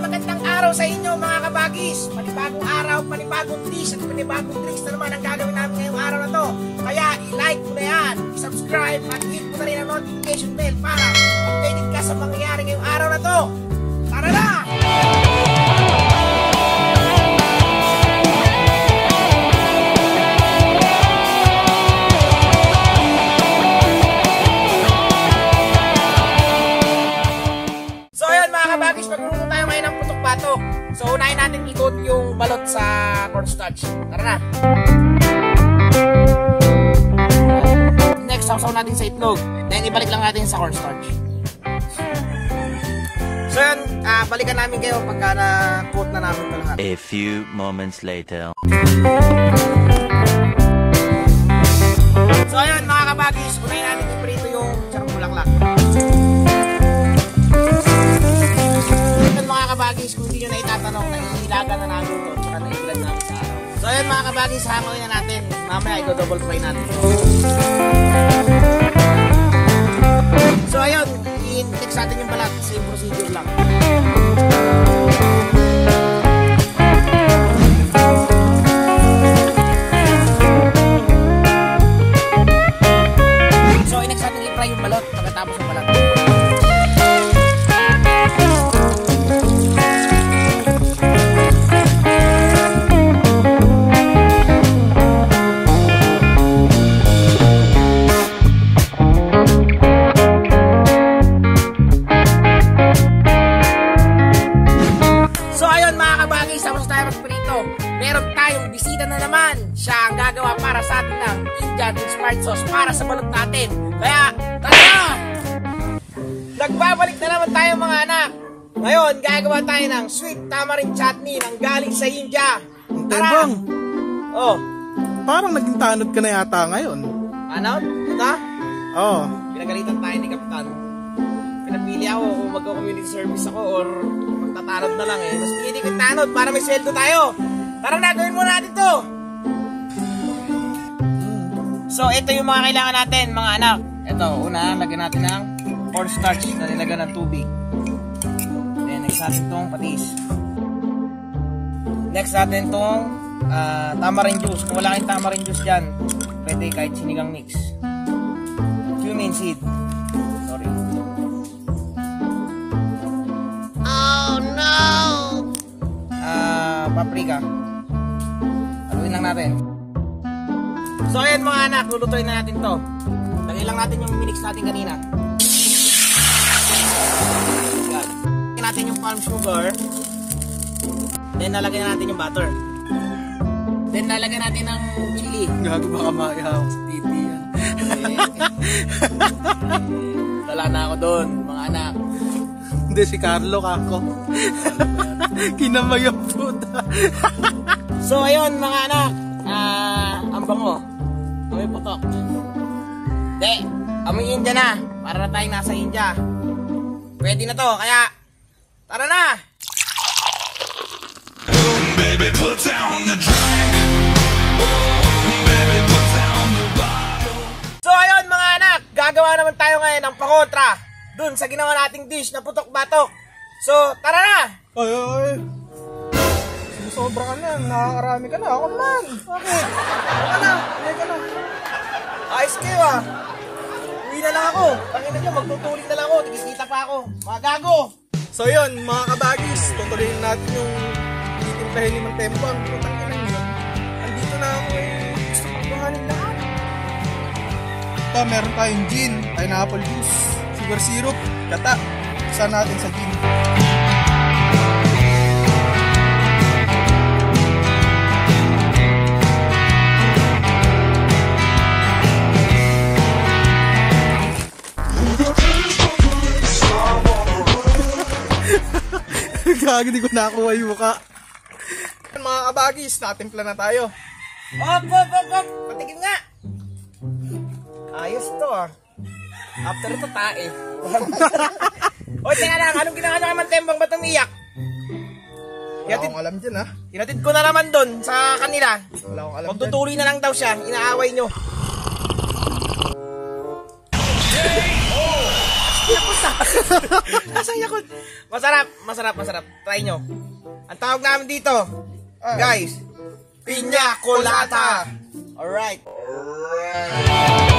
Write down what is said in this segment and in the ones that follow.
magandang araw sa inyo mga kabagis. Panibagong araw, panibagong dish at panibagong tricks na naman ang gagawin namin ngayong araw na to. Kaya i-like mo na yan, subscribe at hit mo na rin ang notification bell para updated ka sa mangyayari ngayong araw na to. Tara na! So unahin natin ikot yung balot sa cornstarch. Tara na! Next, sausaw natin sa itlog. Then ibalik lang natin sa cornstarch. So yun, ah, balikan namin kayo pagka na-coat na namin ito lahat. A few moments later. So ayun mga kabagis, unahin natin kabagis, kung hindi nyo na itatanong, nangihilaga na namin ito, tsaka naiilag namin sa araw. So ayun mga kabagis, hamawin na natin. Mamaya, i-double fry natin. So ayun, i-text natin yung balat. Same procedure lang. So, i-next natin i-fry yung balot parang naging tanod ka na yata ngayon. ano? Ito? Oo. Pinagalitan tayo ni Kapitan. Pinapili ako kung magko-community service ako or magtatanod na lang eh. Mas pinili ko tanod para may sweldo tayo. Tara na, gawin muna natin to. So, ito yung mga kailangan natin, mga anak. Ito, una, lagyan natin ng cornstarch na nilagyan ng tubig. Then, next natin tong patis. Next natin tong ah, tamarind juice. Kung wala kayong tamarind juice dyan, pwede kahit sinigang mix cumin seed. Sorry. Oh no! Ah, paprika. Haluin lang natin. So ayan mga anak, lulutuin na natin to. Lagay lang natin yung minix natin kanina. Lagyan natin yung palm sugar. Then lalagyan natin yung butter. Then lalagyan natin ng chili. Gago baka maihawak sa titi yan. Wala na ako doon, mga anak. Hindi, si Carlo kako. Kinamay ang puta. So ayun mga anak, ah, ang bango. Amoy putok. De, amoy India na. Para na tayong nasa India. Pwede na to, kaya tara na! Baby, put dun sa ginawa nating dish na putok-batok. So tara na! Ay, ay, ay. Sobra ka na. Nakakarami ka na. Ako naman. Bakit? Ano na? Hindi ka na. Ayos kayo ah! Uwi na lang ako. Tangina nyo, magtutuloy na lang ako. Tikikita pa ako. Mga gago! So yun, mga kabagis, tutuloyin natin yung titimplahin ni Mang Tempang. Putang ina niyo. Andito na ako eh. Gusto kong kuhanin lahat. Ito, meron tayong gin, pineapple juice, syrup, gata. Isa natin sa gin. Gagi, di ko nakuha yung muka. Mga kabagis, natimpla na tayo. Op, op, op, op! Patikim nga! Ayos to ah. After ito, tae. o, teka lang, anong ginawa niya kay Mantembang ba't umiyak? Wala akong alam dyan ha. Tinatid ko na naman doon sa kanila. Wala akong alam dyan. Magtutuloy na lang daw siya. Inaaway nyo. Na. Nasa Yakult. Masarap, masarap, masarap. Try nyo. Ang tawag namin dito, guys, pinya colada. Alright. So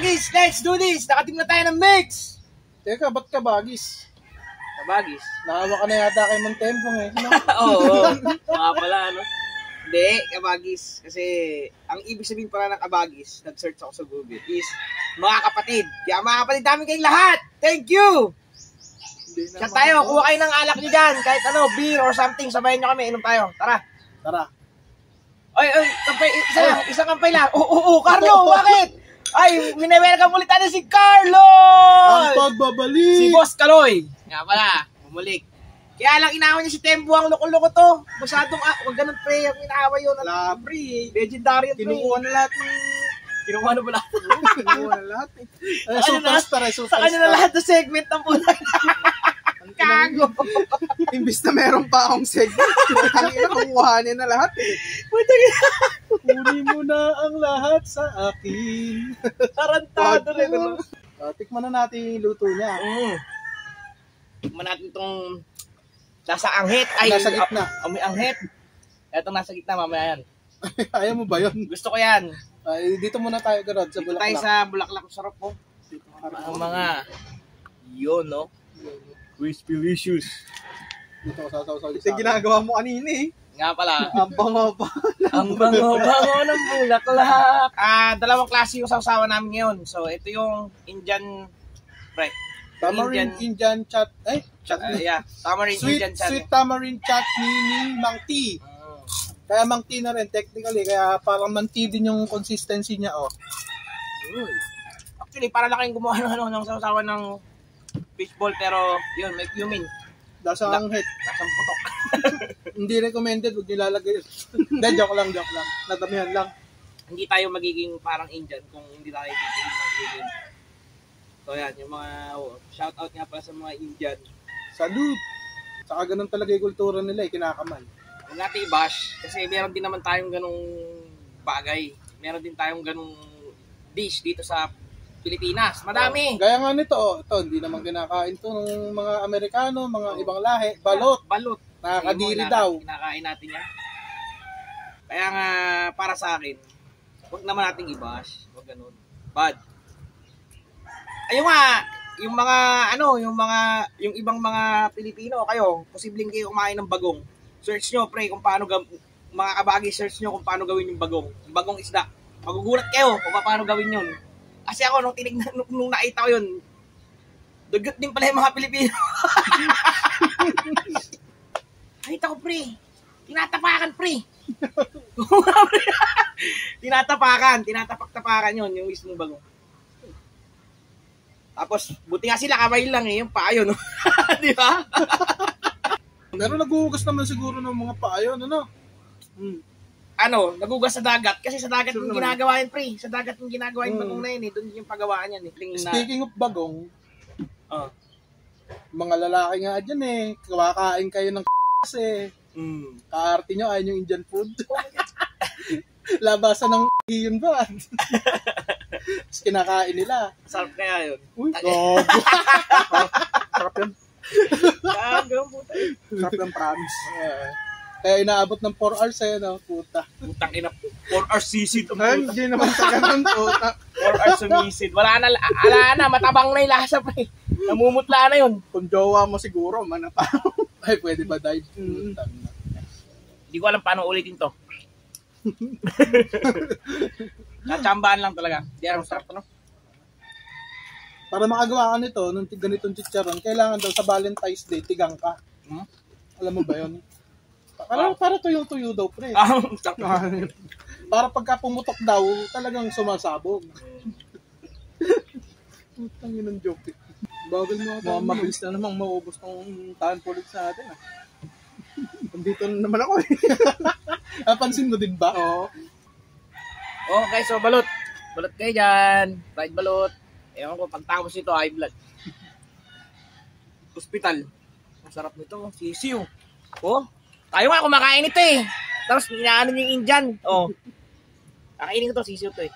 kabagis, let's do this! Nakatim na tayo ng mix! Teka, ba't ka bagis? Kabagis? Nakawa ka na yata kay Montempong eh. No? Oo, mga pala ano. Hindi, kabagis. Kasi ang ibig sabihin pala ng kabagis, nag-search ako sa Google, is mga kapatid. Kaya mga kapatid namin kayong lahat, thank you! Chat tayo, kuha kayo ng alak nyo dyan, kahit ano, beer or something, sabayan nyo kami, inom tayo. Tara. Tara. Ay, ay, kampay, isa lang, isang kampay lang. Oo, oo, oo, Carlo, bakit? Ay, minawelcome ulit natin si Carlo! Ang pagbabalik! Si Boss Kaloy. Nga pala, bumalik. Kaya lang inaaway niya si Tembo ang loko-loko to. Masyadong, ah, wag ganun pre, ang inaaway yun. Wala, pre. Legendary yun pre. Kinukuha na lahat ng... Kinukuha na pala. Kinukuha na lahat eh. Ay, kanya na- superstar eh, Sa superstar. kanya na lahat ng segment ng pulang. Kago. Imbis na meron pa akong segment, ang ina, kukuhanin na lahat eh. Puta ka. Kunin mo na ang lahat sa akin. Tarantado rin. Ano? Uh, tikman na natin yung luto niya. Mm. Tignan natin itong nasa anghit. Ay, Nasa gitna. ah, may anghit. Ito nasa gitna, mamaya yan. Ayaw mo ba yun? Gusto ko yan. Ay, dito muna tayo, Garod, sa Dito tayo Bulaklak. sa Bulaklak. Sarap po. Ang mga, yun, no? Crispy-licious. Dito ko sasaw-saw. Kasi ginagawa mo kanina eh. Nga pala, Ang bango pa. ang bango-bango ng bulaklak. Ah, dalawang klase yung sausawa namin ngayon. So, ito yung Indian, pre. Tamarind Indian- Indian chat. Eh, chat. Uh, yeah, tamarind sweet, Indian chat. sweet tamarind chutney ni Mang T. Mm. Kaya Mang T na rin technically. Kaya parang Mang T din yung consistency niya. Oh. Actually, para lang kayong gumawa ng, ano, ng sausawa ng fishball, pero yun, may cumin. Dasa ang hit. Lasang putok. Hindi recommended. Huwag nilalagay. Hindi, joke lang, joke lang. Nadamihan lang. hindi tayo magiging parang Indian kung hindi tayo titigil ng cumin. So yan, yung mga oh, shout out nga pala sa mga Indian. Salute. Saka ganun talaga yung kultura nila eh. Kinakamay. Huwag natin i-bash kasi meron din naman tayong ganong bagay. Meron din tayong ganong dish dito sa Pilipinas. Madami. Gaya nga nito, oh, ito, hindi naman kinakain to ng mga Amerikano, mga ibang lahi. Balot. Balot. Nakakadiri daw. Kinakain natin yan. Kaya nga, para sa akin, huwag naman nating i-bash. Huwag ganun. Bad. Ayun nga, yung mga, ano, yung mga, yung ibang mga Pilipino, kayo, posibleng kayo kumain ng bagong. Search nyo, pre, kung paano, mga kabagi, search nyo kung paano gawin yung bagong. Yung bagong isda. Magugulat kayo kung paano gawin yun. Kasi ako, nung tinignan, nung, nung nakita ko yun, dugot din pala yung mga Pilipino. Nakita ko, pre. Tinatapakan, pre. tinatapakan, tinatapak-tapakan yun, yung mismong bagong. Tapos, buti nga sila, kamay lang eh, yung paa yun. no? Di ba? Pero naguhugas naman siguro ng mga paayon, ano? Hmm. Ano, nagugas sa dagat. Kasi sa dagat Sure yung ginagawa yun, pre. Sa dagat yung ginagawa yung Mm. bagong na yun eh. Doon yung paggawaan yan eh. Tingin na, Speaking of bagong, oh. mga lalaki nga dyan eh, kumakain kayo ng kasi Mm. kaarte nyo, ayun yung Indian food. Labasan ng yun ba? Tapos kinakain nila. Sarap kaya yun. Uy, gogo. Sarap yun. Gagang puta eh. Sarap yung promise. Eh, Kaya inaabot ng 4 hours eh, no? Puta. Putang ina. 4 hours sisid. ang puta. hindi naman sa ganun, puta. 4 hours sumisid. Wala na, ala na, matabang na yung lasa pa eh. Namumutla na yun. Kung jowa mo siguro, manapa. Ay, pwede ba dive? Mm. Hindi ko alam paano ulitin to. Natsambahan lang talaga. Di alam sarap to, no? Para makagawa ka nito, nung ganitong chicharon, kailangan daw sa Valentine's Day, tigang ka. Hmm? Alam mo ba yun? Para, para tuyong-tuyo daw, pre. Ah, para pagka pumutok daw, talagang sumasabog. Putang yun ang joke. Eh. Bagal mo ako. Mga mabilis na namang maubos tong tahan pulit sa atin. Ah. Nandito na naman ako eh. Napansin mo din ba? Oo. Okay, so balot. Balot kayo dyan. Fried balot. Ewan ko, pagtapos ito, high blood. Hospital. Sarap nito. Sisiw. Oh. Tayo nga kumakain ito eh. Tapos inaano yung Indian. Oh. Kakainin ko to, sisiw to eh.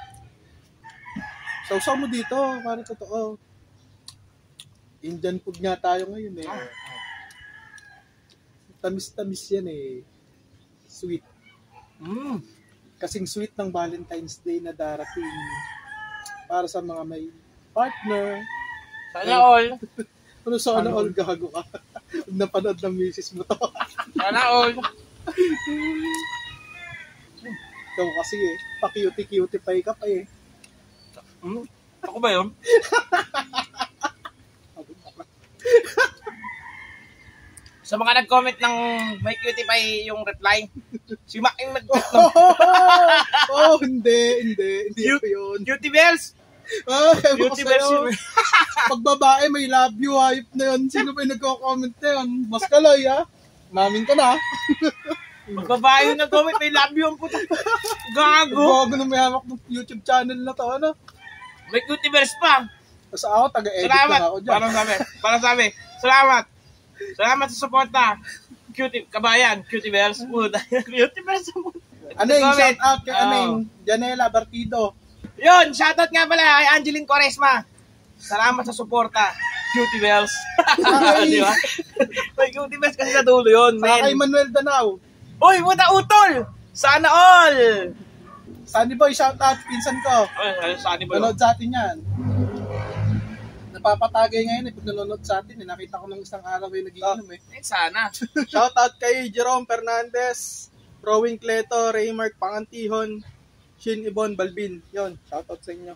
Sausaw mo dito, para totoo. Indian food nga tayo ngayon eh. Tamis-tamis yan eh. Sweet. Mm. Kasing sweet ng Valentine's Day na darating para sa mga may partner. Sana all. Ano sa ano, all gago ka? Napanood ng misis mo to. Sana all. Ikaw kasi eh, pa-cutie-cutie pa ka pa eh. Mm. Ako ba yun? Sa mga nag-comment ng may cutie pie yung reply, si Mac yung nag Oh, oh, hindi, hindi, hindi Cute. ako yun. Cutie Bells! Ah, Bells sa'yo. yun. Pag babae, may love you, hype na yun. Sino ba yung nagko-comment na yun? Mas kaloy, ha? Mamin ka na. Magbabae yung nag-comment, may love you ang puto. Gago! Gago na may hawak ng YouTube channel na to, ano? May cutie bells pa. Tapos ako, taga-edit Salamat. na ako dyan. Para sabi. Para sabi. Salamat. Salamat sa suporta. Cutie, kabayan, cutie bells. Puta. cutie bells. Aneng, Comment. shout out kay Oh. Aneng. Janela Bartido. Yun, shoutout nga pala kay Angeline Quaresma. Salamat sa suporta. Cutie bells. Di ba? May cutie bells kasi sa dulo yun, Saka kay. Manuel Danao. Uy, puta utol! Sana all! Sunny Boy, shout out. Pinsan ko. Ay, ba yun? Nanonood sa atin yan. Napapatagay ngayon eh pag nanonood sa atin eh. Nakita ko nung isang araw yung nagiinom eh. Eh, sana. Shout out kay Jerome Fernandez, Rowing Cleto, Raymark Pangantihon, Shin Ibon Balbin. Yon, shout out sa inyo.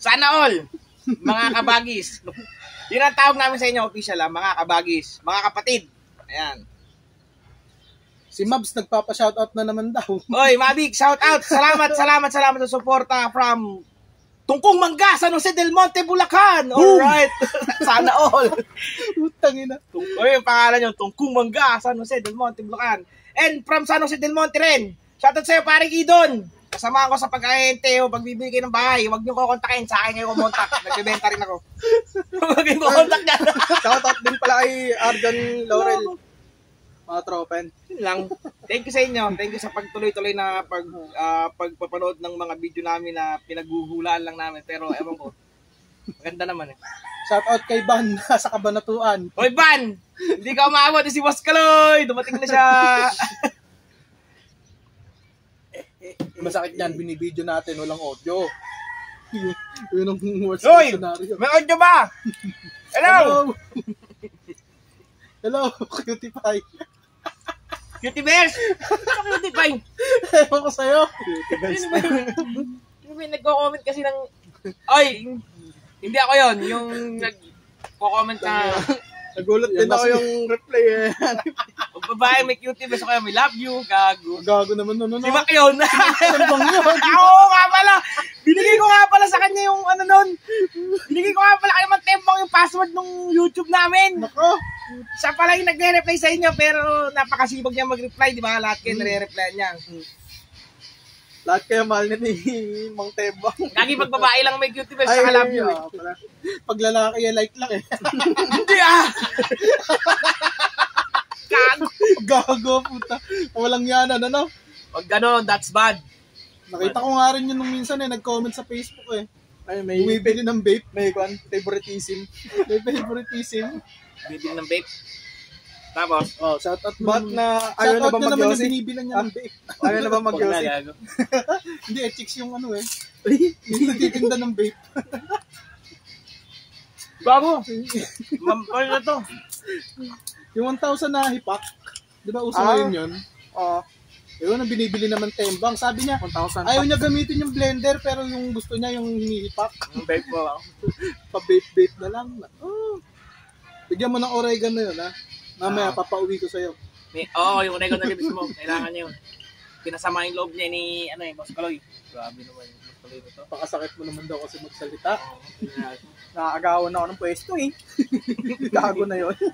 Sana all! Mga kabagis. Yun ang tawag namin sa inyo, official ah, mga kabagis. Mga kapatid. Ayan. Si Mabs nagpapa-shoutout na naman daw. Oy, Mabik, shout out. Salamat, salamat, salamat sa suporta from Tungkong Mangga, San Jose del Monte, Bulacan. Alright. Sana all. Putang ina. Tung yung pangalan nyo, Tungkong Mangga, San Jose del Monte, Bulacan. And from San Jose del Monte rin. Shout out sa'yo, paring Idon. Kasama ko sa pag-ahente o pagbibili kayo ng bahay. Huwag nyo ko kontakin. Sa akin kayo kumontak. Nagbibenta rin ako. Huwag nyo kontak niya. Shout out din pala kay Arjan Laurel. Mga tropen. Yun lang. Thank you sa inyo. Thank you sa pagtuloy-tuloy na pag ah, pagpapanood ng mga video namin na pinaghuhulaan lang namin. Pero ewan ko. Maganda naman eh. Shout out kay Ban sa Kabanatuan. Hoy, Ban! Hindi ka umabot. Si Boss Kaloy. Dumating na siya. Masakit yan, binibideo natin, walang audio. Yun- ang worst Hoy! scenario. May audio ba? Hello! Hello, cutie pie. Cutie Bears! Ano Cutie Pie? Ewan ko sa'yo. Ba yung nagko-comment kasi ng... Ay! Hindi ako yon Yung nagko-comment na... Nagulat din ako yung reply eh. Pag babae may cutie bears ako, may love you, gago. Gago naman? Si Mac yun. Ano bang yun? Oo nga pala. Binigay ko nga pala sa kanya yung ano nun. Binigay ko nga pala kay Matembang yung password ng YouTube namin. Nako. Siya pala yung nagre-reply sa inyo pero napakasibag niya mag-reply, di ba? Lahat kayo nare-reply niya. Lahat kayo mahal na ni Mang Tebang. Lagi pag babae lang may cutie bears, saka love you. pala. Pag lalaki, eh, like lang eh. Hindi ah! Gago. Gago, puta. Walang yanan, ano? Pag ganon, that's bad. Nakita ko nga rin yun nung minsan eh, nag-comment sa Facebook eh. Ay, may... Bumibili ng vape. May kwan, favoritism. may favoritism. Bibili ng vape. Tapos, Oh, shout out Ba't naman- na ayaw na out ba na naman yung mag-yossi? binibilan niya ng vape. Ayaw na ba na, gago. Hindi, eh, chicks yung ano eh. yung nagtitinda ng vape. Gago. Ma'am, ano na to? Yung 1,000 na hipak. Di ba uso Ah. ngayon yun? Oo. Yun ang binibili naman tembang. Sabi niya, 1,000 ayaw niya gamitin yung blender pero yung gusto niya yung hinihipak. Ang vape mo. ah. Pa-vape-vape na lang. Oh. Bigyan mo ng oregano yun ha. Mamaya Ah. papauwi ko sa'yo. May, oo, yung oregano ribs mo. Kailangan niya yun. Pinasama yung loob niya ni, ano eh, Boss Kaloy. Grabe naman yung Boss Kaloy nito. Pakasakit mo naman daw kasi magsalita. Nakakagawan na ako ng pwesto eh. Gago na yun.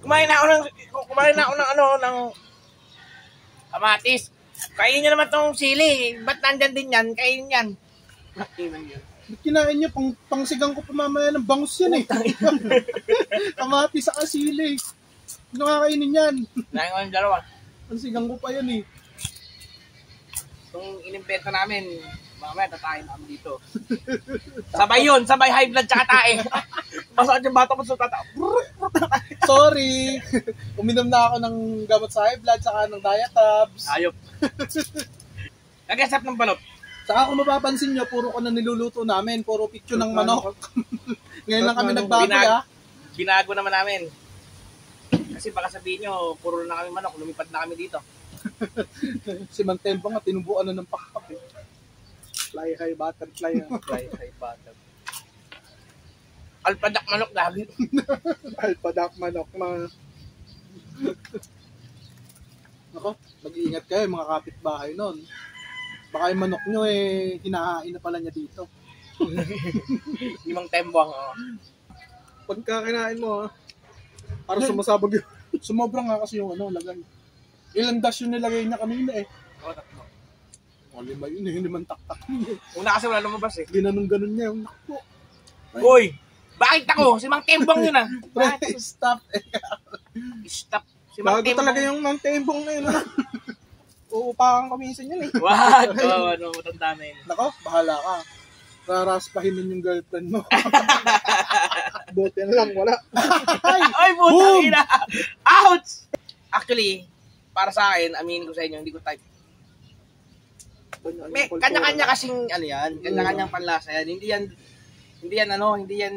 Kumain na ako ng, kumain na ako ng ano, ng kamatis. Kainin niyo naman tong sili. Ba't nandyan din yan? Kainin yan. Kainin yan. Kinain niya? Pang, pangsigang ko pa mamaya ng bangus yan eh. Kamatis sa kasili. Ano kakainin yan? Kinain ko yung dalawa. Pangsigang ko pa yan eh. Itong inimbento namin, mamaya tatayin namin dito. sabay yun, sabay high blood tsaka tae. Masakit yung bata ko sa tata. Sorry. Uminom na ako ng gamot sa high blood saka ng diatabs. Ayop. Nagasap ng balot. Saka kung mapapansin nyo, puro ko na niluluto namin. Puro picture ng manok. Ngayon lang kami nagbago Binag- ah. Binago naman namin. Kasi baka sabihin nyo, puro na kami manok, lumipad na kami dito. Si Mantembang nga, tinubuan na ng pakpak eh. Fly high, butterfly. ah. Fly high bottom. Alpadak manok lagi. Alpadak manok na. Ako, mag-iingat kayo mga kapitbahay nun. Baka yung manok nyo eh, hinahain na pala niya dito. Limang tembang. Oh. Pagka kinain mo ah, parang sumasabog yun. Sumobra nga kasi yung ano, lagay. Ilang dash yung nilagay niya kanina eh. Oh, tatlo. O lima yun eh, limang taktak. Una kasi wala lumabas eh. Ginanong-ganon niya yung nakpo. Uy! Bakit ako? Si Mang Tembong yun ah. Pre, stop eh. Stop. Si Mang Bago Tembong. talaga yung mantembong na yun ah. Uupakan kami sa yun eh. Wag! Oh, ano, matanda na yun. Nako, bahala ka. Raraspahin nun yung girlfriend mo. Buti na lang, wala. Ay! Ay, Boom! putang ina! Ouch! Actually, para sa akin, aminin ko sa inyo, hindi ko type. May kanya-kanya kasing ano yan, kanya-kanyang panlasa yan. Hindi yan hindi yan ano, hindi yan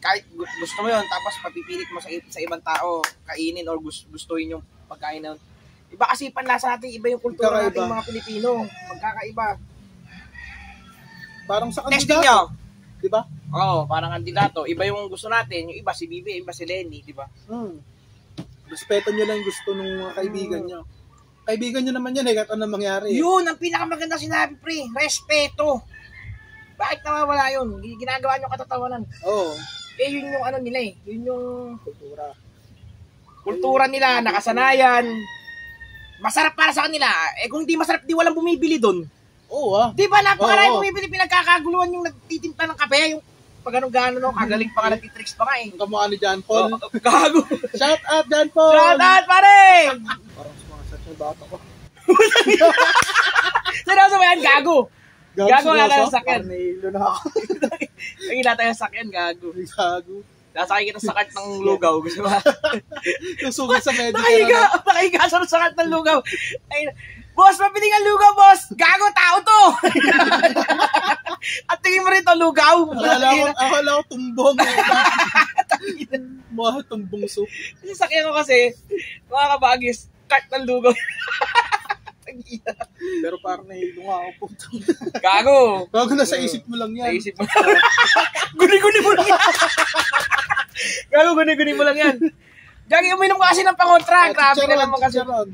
kahit gu- gusto mo yon tapos papipilit mo sa sa ibang tao kainin or gusto gustuhin yung pagkain na yun. Iba kasi panlasa natin, iba yung kultura Magkakaiba. natin mga Pilipino. Magkakaiba. Parang sa Testing kandidato. nyo. Di ba? Oo, parang kandidato. Iba yung gusto natin. Yung iba si Bibi, iba si Lenny, di ba? Hmm. Respeto nyo lang yung gusto ng mga kaibigan nyo. Kaibigan nyo naman yan eh, kahit anong mangyari. eh. Yun, ang pinakamaganda sinabi, pre. Respeto. Bakit nawawala yun? Gi- Ginagawa nyo katatawanan. Oo. Eh, yun yung ano nila eh. Yun yung Kultura. kultura nila, nakasanayan. Masarap para sa kanila. Eh, kung di masarap, di walang bumibili doon. Oo ah. Di ba, napakaraming Oo. bumibili. Pinagkakaguluhan yung nagtitimpla ng kape. Yung pag anong gano'n, no? kagaling pa nga nagtitricks pa nga eh. Ang kamukha ni John Paul. Oh, gago. Shout out, John Paul! Shout out, pare! Parang sumasat yung bata ko. Seryoso ba yan, gago? Gago, wala tayong seryoso? sakyan. Parang nahilo na ako. Ay, wala tayong sakyan, gago. Gago. Nasakay kita sa sakat ng lugaw. Gusto ba? Yung sugod sa medyo. Nakahiga, nakahiga sa sakat ng lugaw. Ay, boss, mabiling ang lugaw, boss. Gago, tao to. At tingin mo rito, lugaw. Akala ko, akala ko tumbong. Mga tumbong soup. Sasakyan ko kasi, mga kabagis, cut ng lugaw. Pero parang nahilo nga ako po. Gago. Bago na sa isip mo lang yan. Naisip mo. Guni-guni mo lang yan. Gago, guni-guni mo lang yan. Gagi, uminom ka kasi ng pangontra. Grabe ka naman kasi. Chicharon.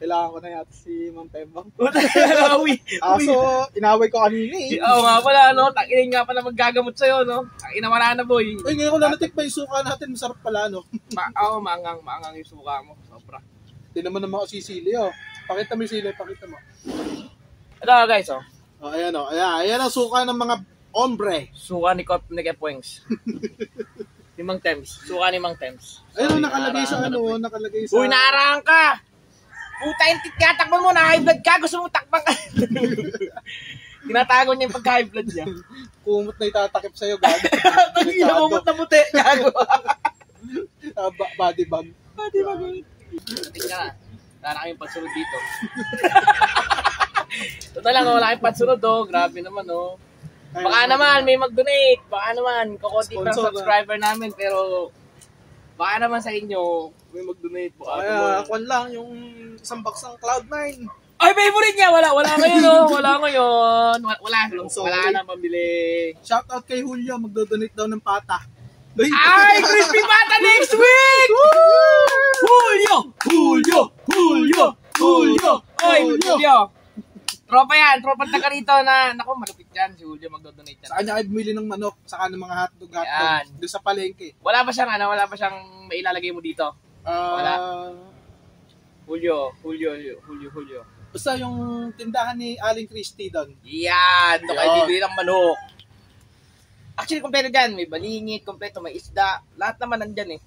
Kailangan ko na yata si Ma'am Pembang. Uwi. Aso, inaway ko kanina eh. Oo nga pala, no? Takinin nga pala maggagamot sa'yo, no? Takina wala na, boy. Ay, ngayon ko na natikpa yung suka natin. Masarap pala, no? Ma Oo, maangang, maangang yung suka mo. Sobra. Hindi naman naman ako sisili, oh. Pakita mo yung sili, pakita mo. Ito, guys, oh. Oh, ayan, oh. Ayan, ayan ang suka ng mga ombre. Suka ni Kop ni Kepwings. ni Mang Thames. Suka ni Mang Thames. Ayun, Sorry, nakalagay sa ano, na, boy. nakalagay sa... Uy, naarahan ka! Puta yung tinatakban mo, na-high blood ka, gusto mong takbang ka. Tinatago niya yung pagka-high blood niya. Kumot na itatakip sa'yo, gago. Tangina, umot na puti. Gago. Ba- body bag. Di ba, Tingnan na. Wala na kayong pagsunod dito. Ito na lang, wala kayong pagsunod, oh. Grabe naman, oh. Baka naman, may mag-donate. Baka naman, kukunti pa subscriber namin, pero baka naman sa inyo, may mag-donate po. Kaya, kwan lang, yung isang baksang Cloud9. Ay, favorite niya! Wala, wala ngayon, oh. Wala ngayon. Wala, wala, Sorry. wala na pambili. Shout out kay Julio, magdodonate daw ng pata. Ay, crispy pata next week! Julio! Julio! Julio! Julio! Oy, Julio! Tropa yan, tropa taga rito na, naku, malupit yan, si Julio magdodonate yan. Sa kanya kayo bumili ng manok, saka ng mga hotdog, hotdog. Doon sa palengke. Wala ba siyang, ano, wala ba siyang mailalagay mo dito? Ah, Wala. Julio, Julio, Julio, Julio. Basta yung tindahan ni Aling Christie doon. Yan, doon kayo bibili ng manok. Actually, kompleto dyan. May balingit, kompleto, may isda. Lahat naman nandyan eh.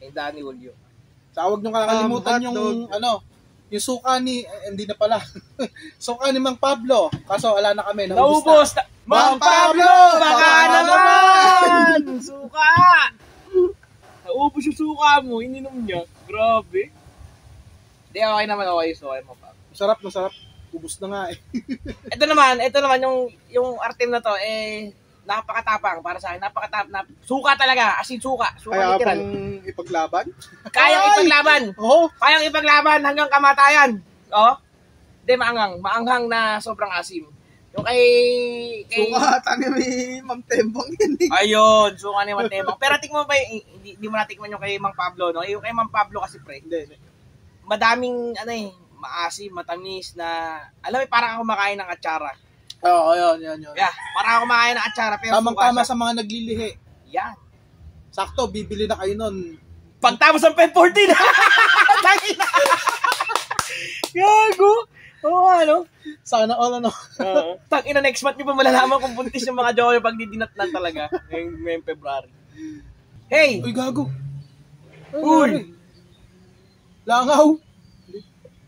May Danny Julio. Sa huwag nyo kakalimutan Um, yung, ano, yung suka ni, eh, hindi na pala. suka ni Mang Pablo. Kaso wala na kami, naubos, Naubos! na. Na. Mang Pablo! Baka naman! Suka! Naubos yung suka mo. Ininom niya. Grabe. Hindi, okay naman. Okay yung suka mo, Pablo. Masarap, masarap. Ubus na nga eh. Ito naman, ito naman yung yung artem na to eh napakatapang para sa akin. Napakatap na suka talaga, as in suka. Suka Kaya literal. pang ipaglaban. Kayang Ay! ipaglaban. Oo. Kayang ipaglaban hanggang kamatayan. Oh. Hindi maanghang, maanghang na sobrang asim. Yung kay kay Suka, tani may Ma'am Tembong yan eh. Ayun, suka ni Matebang. Pero tikman mo ba, yung- hindi, hindi mo natikman yung kay Mang Pablo, no? Yung kay Mang Pablo kasi pre, Hindi, hindi. madaming ano eh, maasim, matamis na, alam mo, parang ako kumakain ng atsara. Oo, yun, yun, yun. Yeah, parang ako kumakain ng atsara, pero Tamang-tama sa mga naglilihi. Yan. Sakto, bibili na kayo nun. Pagtapos ng Pen 14. Tangin na. Gago. Oo, ano? Sana all, ano. Uh, Tang ina next month niyo pa malalaman kung buntis yung mga joker pag didinatnan talaga ngayong, ngayong February. Hey! Uy, gago. Uy! Langaw.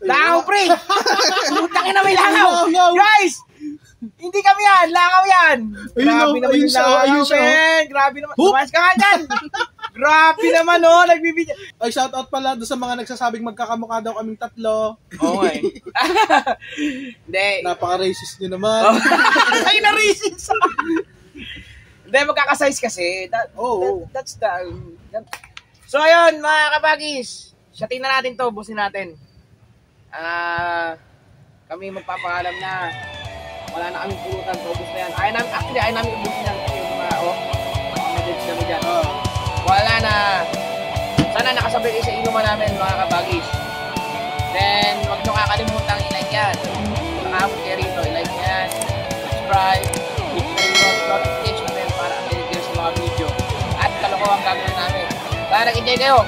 Langaw, pre! Putang ina may langaw! Langaw. Guys! Hindi kami yan! Langaw yan! Ayun, Grabe oh, naman ayun yung oh, langaw, ayun siya, oh. men! Grabe naman. Hup! Tumayas ka nga dyan! Grabe naman, oh! Nagbibigyan. Ay, shoutout pala doon sa mga nagsasabing magkakamukha daw kaming tatlo. Oo nga eh. Hindi. Napaka-racist nyo naman. Oh. Ay, na-racist Hindi, magkakasize kasi. That, Oo. that- that's the... that- So, ayun, mga kabagis. Shatin na natin to, busin natin. Ah... kami magpapangalam na wala na kaming pulutan, paubos na yan. Ayaw namin, actually, ayaw namin ubusin yan. Yung mga, oh, mga message kami dyan. Ah. Wala na. Sana nakasabay kayo sa inuman namin, mga kabagis. Then, huwag nyo kakalimutan i-like yan. Kung nakaabot kayo rito, i-like yan. Subscribe. Hit na notification bell para updated kayo sa mga video. At kalokohan gagawin namin. Sana nag-enjoy kayo.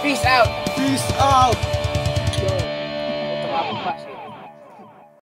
Peace out! Peace out!